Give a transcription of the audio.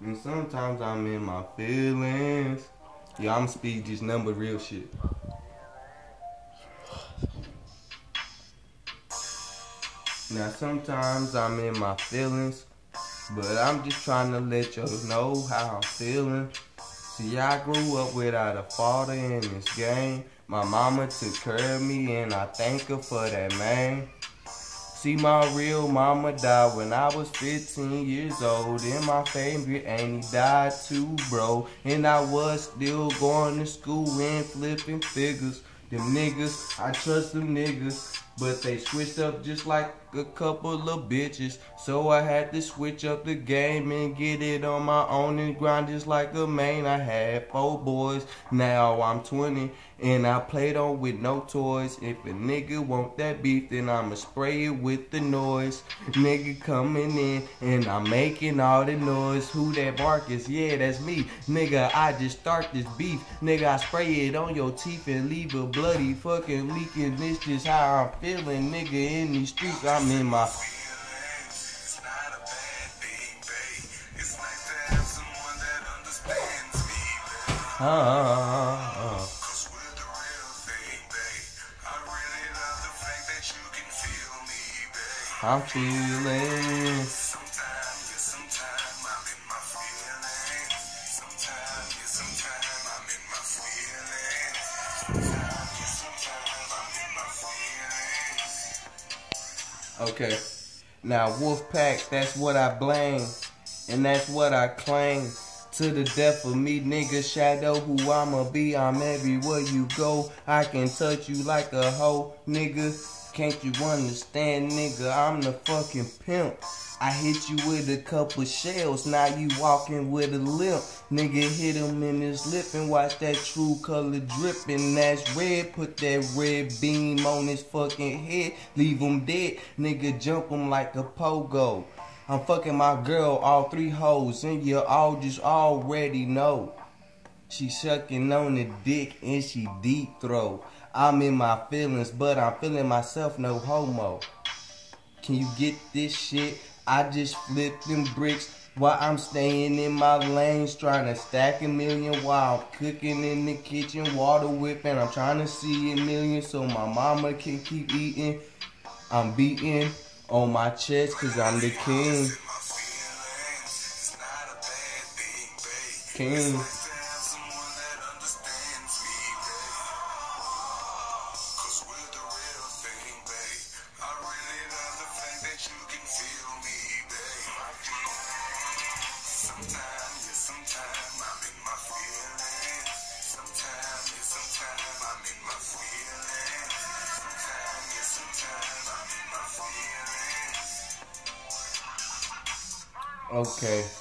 And sometimes I'm in my feelings. Yeah, I'm speed just number real shit. Now sometimes I'm in my feelings, but I'm just trying to let y'all know how I'm feeling. See, I grew up without a father in this game. My mama took care of me, and I thank her for that, man. See, my real mama died when I was 15 years old. And my favorite auntie died too, bro. And I was still going to school and flipping figures. Them niggas, I trust them niggas. But they switched up just like a couple of bitches. So I had to switch up the game and get it on my own and grind just like a man. I had four boys, now I'm 20 and I played on with no toys. If a nigga want that beef, then I'ma spray it with the noise. Nigga coming in and I'm making all the noise. Who that Marcus? Yeah, that's me. Nigga, I just start this beef. Nigga, I spray it on your teeth and leave a bloody fucking leaking. This just how I'm feeling, nigga. In these streets, I'm in my. Uh, uh, uh, I'm feeling. Okay. Now, Wolfpack, that's what I blame. And that's what I claim. To the death of me, nigga, shadow who I'ma be. I'm everywhere you go. I can touch you like a hoe, nigga. Can't you understand, nigga? I'm the fucking pimp. I hit you with a couple shells, now you walking with a limp. Nigga hit him in his lip and watch that true color dripping. That's red, put that red beam on his fucking head, leave him dead. Nigga jump him like a pogo. I'm fucking my girl, all three hoes, and you all just already know. She sucking on the dick and she deep throat. I'm in my feelings, but I'm feeling myself, no homo. Can you get this shit? I just flip them bricks while I'm staying in my lanes, trying to stack a million while I'm cooking in the kitchen, water whipping. I'm trying to see a million so my mama can keep eating. I'm beating on my chest cause I'm the king. King. Okay.